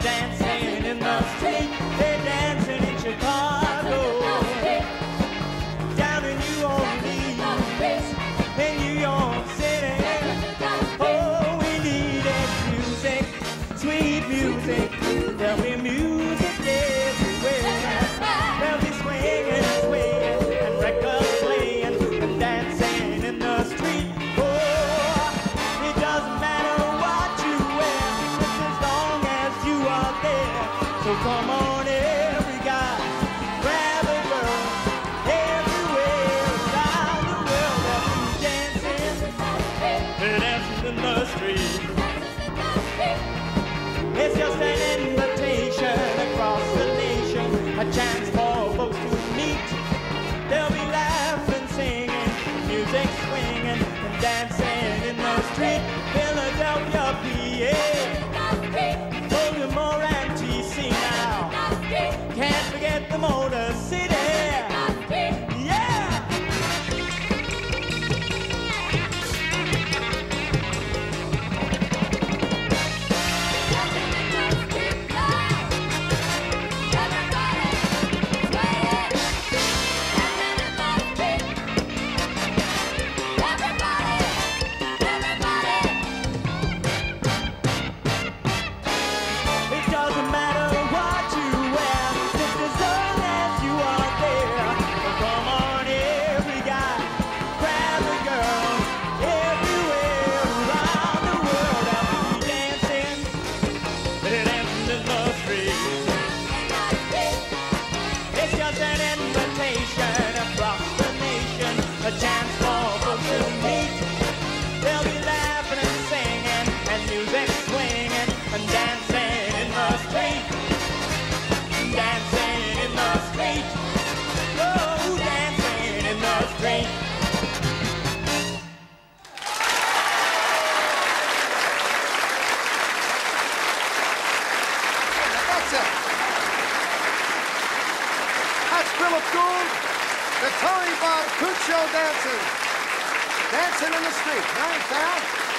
dancing in the street. So come on every guy, grab a girl, everywhere around the world. That's dancing, hey. dancing in the industry. It's just an invitation across the nation, a chance for folks to meet. They'll be laughing, singing, music swinging, and dancing in the street, Philadelphia, PA. Gould, the Tony Bob Coot Show dancing. Dancing in the street, Nice Val?